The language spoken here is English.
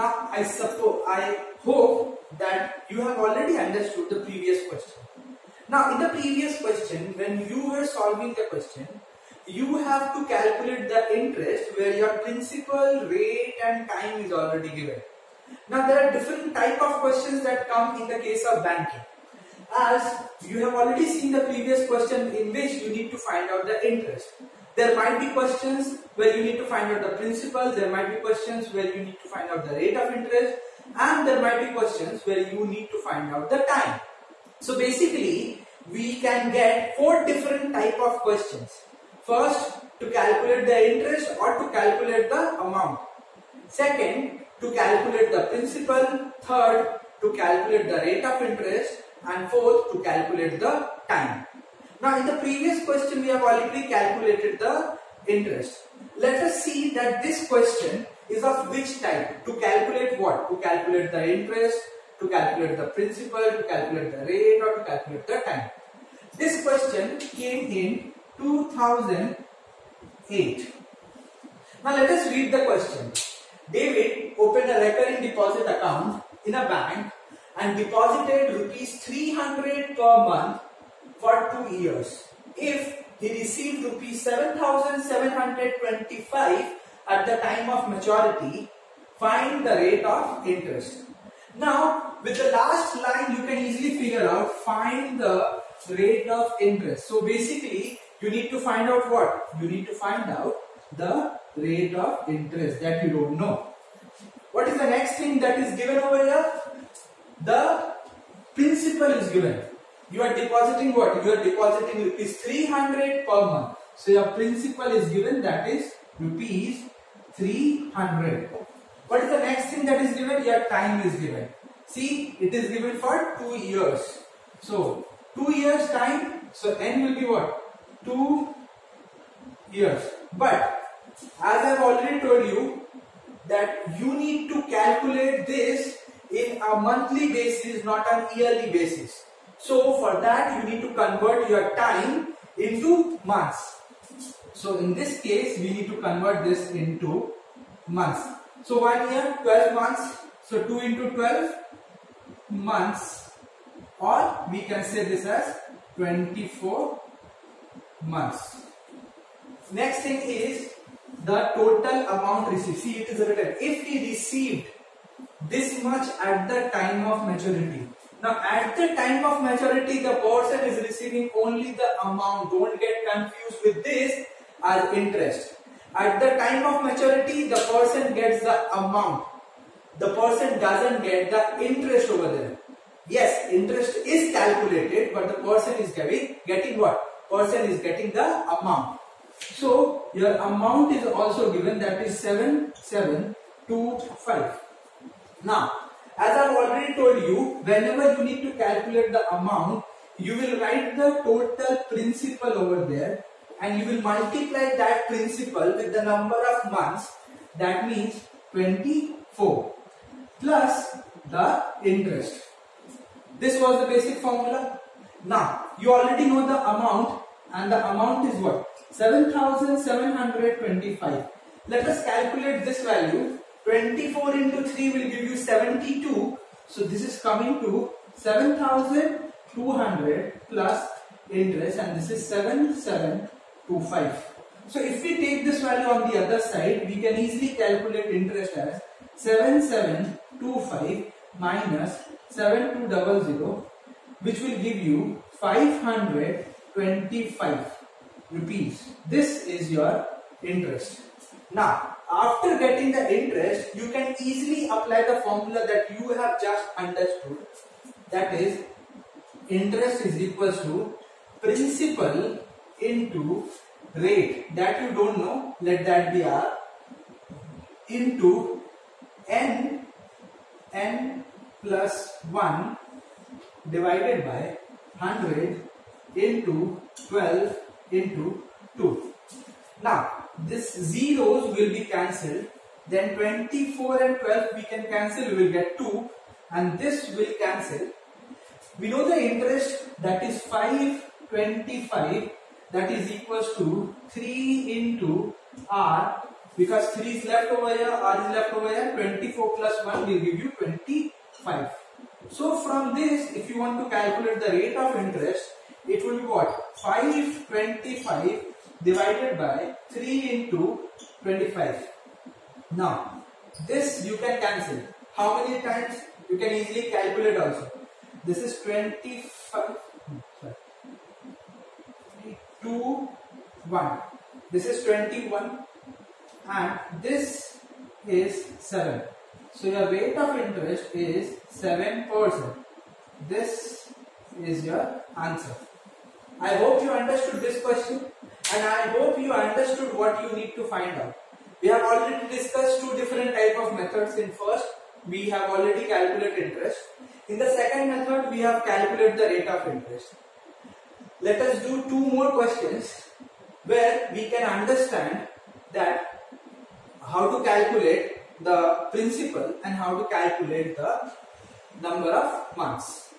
Now I suppose, I hope that you have already understood the previous question. Now in the previous question, when you were solving the question, you have to calculate the interest where your principal, rate and time is already given. Now there are different type of questions that come in the case of banking. As you have already seen the previous question in which you need to find out the interest. There might be questions where you need to find out the principal, there might be questions where you need to find out the rate of interest and there might be questions where you need to find out the time. So basically we can get four different type of questions. First to calculate the interest or to calculate the amount. Second to calculate the principal. Third to calculate the rate of interest and fourth to calculate the time. Now in the previous question we have already calculated the interest. Let us see that this question is of which type? To calculate what? To calculate the interest, to calculate the principal, to calculate the rate or to calculate the time. This question came in 2008. Now let us read the question. David opened a recurring deposit account in a bank and deposited rupees 300 per month for two years. If he received rupees 7725 at the time of maturity, find the rate of interest. Now, with the last line, you can easily figure out find the rate of interest. So basically, you need to find out what? You need to find out the rate of interest that you don't know. What is the next thing that is given over here? The principal is given you are depositing what? You are depositing rupees 300 per month. So your principal is given that is rupees 300. What is the next thing that is given? Your time is given. See, it is given for 2 years. So, 2 years time, so n will be what? 2 years. But, as I have already told you, that you need to calculate this in a monthly basis, not an yearly basis. So for that you need to convert your time into months. So in this case we need to convert this into months. So one year 12 months. So 2 into 12 months or we can say this as 24 months. Next thing is the total amount received. See it is written if he received this much at the time of maturity now at the time of maturity, the person is receiving only the amount. Don't get confused with this as interest. At the time of maturity, the person gets the amount. The person doesn't get the interest over there. Yes, interest is calculated, but the person is getting, getting what? Person is getting the amount. So, your amount is also given that is 7725. Now, as I've already told you, whenever you need to calculate the amount, you will write the total principal over there and you will multiply that principal with the number of months that means 24 plus the interest. This was the basic formula. Now you already know the amount and the amount is what? 7725. Let us calculate this value 24 into 3 will give you 72. So this is coming to 7200 plus interest and this is 7725. So if we take this value on the other side, we can easily calculate interest as 7725 minus 7200 which will give you 525 rupees. This is your interest. Now, after getting the interest, you can easily apply the formula that you have just understood. That is, interest is equals to principal into rate. That you don't know, let that be R into n n plus 1 divided by 100 into 12 into 2. Now, this zeros will be cancelled then 24 and 12 we can cancel we will get 2 and this will cancel we know the interest that is 525 that is equals to 3 into r because 3 is left over here, r is left over here, 24 plus 1 will give you 25. So from this, if you want to calculate the rate of interest, it will be what? 525 divided by 3 into 25. Now, this you can cancel. How many times? You can easily calculate also. This is 25, hmm, sorry, 2, 1. This is 21 and this is 7. So your rate of interest is 7%. This is your answer. I hope you understood this question and I hope you understood what you need to find out. We have already discussed two different type of methods. In first, we have already calculated interest. In the second method, we have calculated the rate of interest. Let us do two more questions where we can understand that how to calculate the principal and how to calculate the number of months.